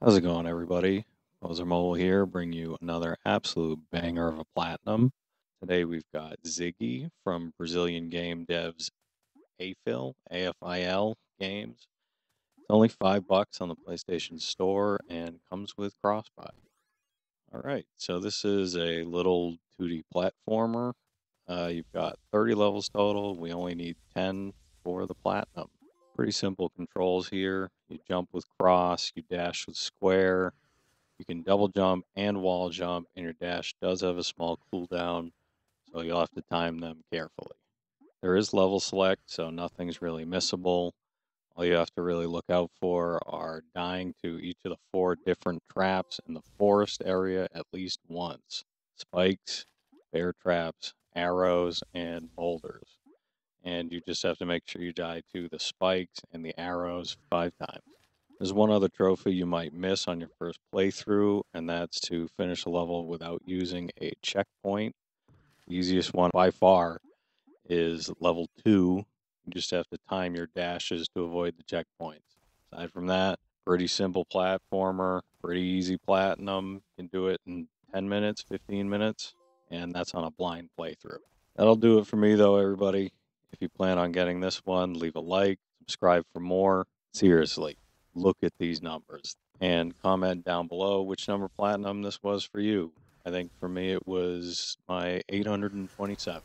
How's it going, everybody? Pozermobil here, bring you another absolute banger of a platinum. Today we've got Ziggy from Brazilian game devs AFIL, AFIL games. It's only five bucks on the PlayStation Store and comes with crossbuy. All right, so this is a little 2D platformer. Uh, you've got 30 levels total. We only need 10 for the platinum. Pretty simple controls here. You jump with cross, you dash with square. You can double jump and wall jump, and your dash does have a small cooldown, so you'll have to time them carefully. There is level select, so nothing's really missable. All you have to really look out for are dying to each of the four different traps in the forest area at least once. Spikes, bear traps, arrows, and boulders and you just have to make sure you die to the spikes and the arrows five times. There's one other trophy you might miss on your first playthrough, and that's to finish a level without using a checkpoint. The easiest one by far is level 2. You just have to time your dashes to avoid the checkpoints. Aside from that, pretty simple platformer, pretty easy platinum. You can do it in 10 minutes, 15 minutes, and that's on a blind playthrough. That'll do it for me, though, everybody. If you plan on getting this one, leave a like, subscribe for more. Seriously, look at these numbers and comment down below which number platinum this was for you. I think for me it was my 827.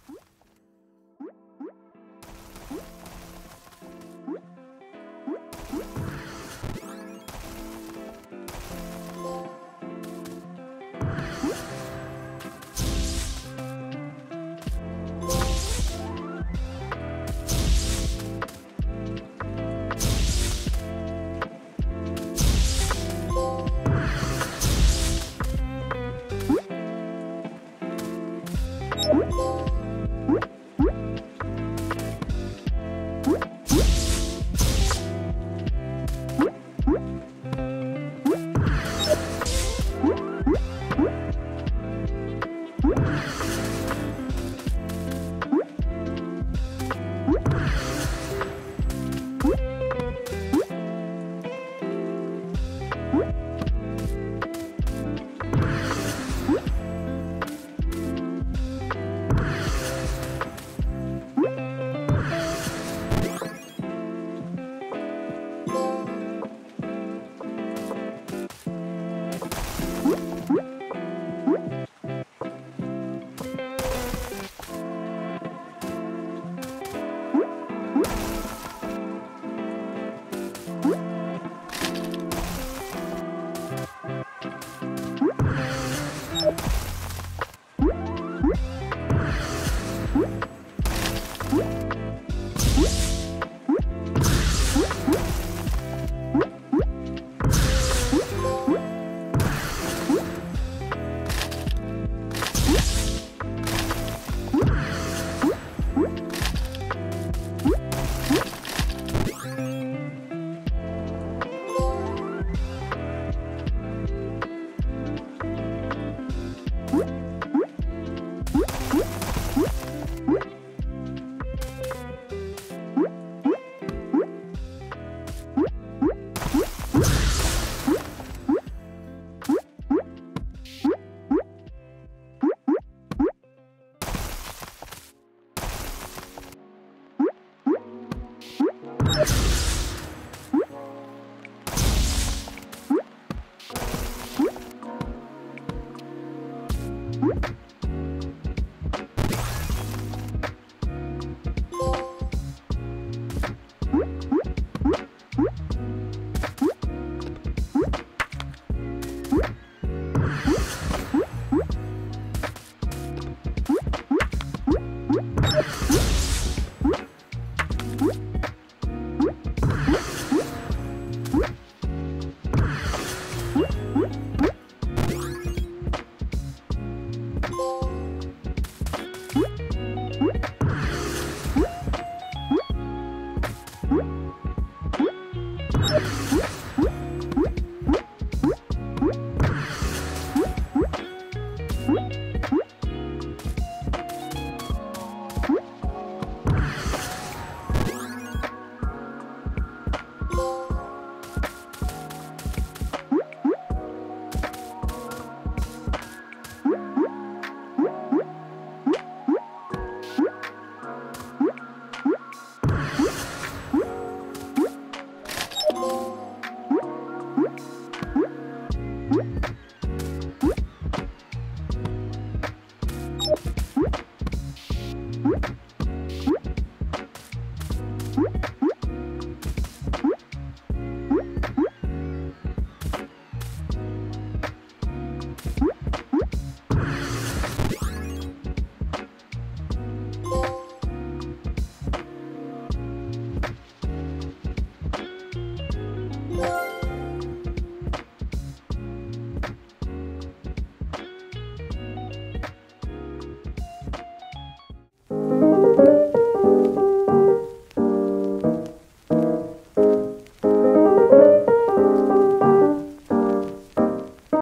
you